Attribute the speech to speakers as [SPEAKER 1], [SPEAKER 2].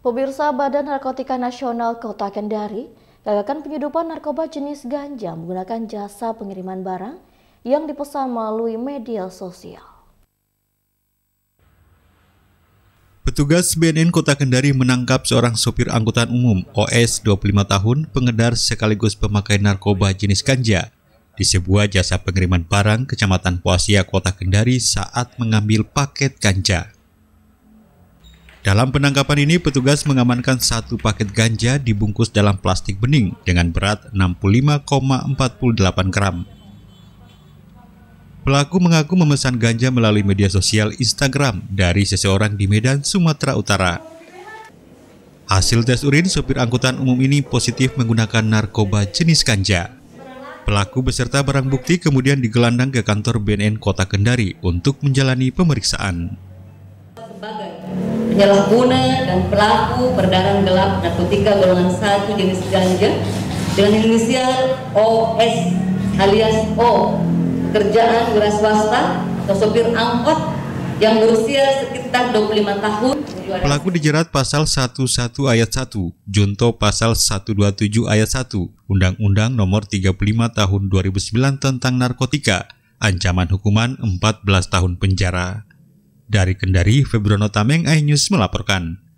[SPEAKER 1] Pemirsa Badan Narkotika Nasional Kota Kendari gagalkan penyedupan narkoba jenis ganja menggunakan jasa pengiriman barang yang dipesan melalui media sosial.
[SPEAKER 2] Petugas BNN Kota Kendari menangkap seorang sopir angkutan umum OS 25 tahun pengedar sekaligus pemakai narkoba jenis ganja di sebuah jasa pengiriman barang Kecamatan Poasia Kota Kendari saat mengambil paket ganja. Dalam penangkapan ini, petugas mengamankan satu paket ganja dibungkus dalam plastik bening dengan berat 65,48 gram. Pelaku mengaku memesan ganja melalui media sosial Instagram dari seseorang di Medan, Sumatera Utara. Hasil tes urin sopir angkutan umum ini positif menggunakan narkoba jenis ganja. Pelaku beserta barang bukti kemudian digelandang ke kantor BNN Kota Kendari untuk menjalani pemeriksaan
[SPEAKER 3] penyalahguna dan pelaku peredaran gelap narkotika golongan satu jenis ganja dengan inisial OS alias O kerjaan wira swasta atau sopir angkot yang berusia sekitar 25 tahun.
[SPEAKER 2] Pelaku dijerat pasal 11 ayat 1, Junto pasal 127 ayat 1, Undang-Undang nomor 35 tahun 2009 tentang narkotika, ancaman hukuman 14 tahun penjara. Dari Kendari, Febrono Tameng, iNews melaporkan.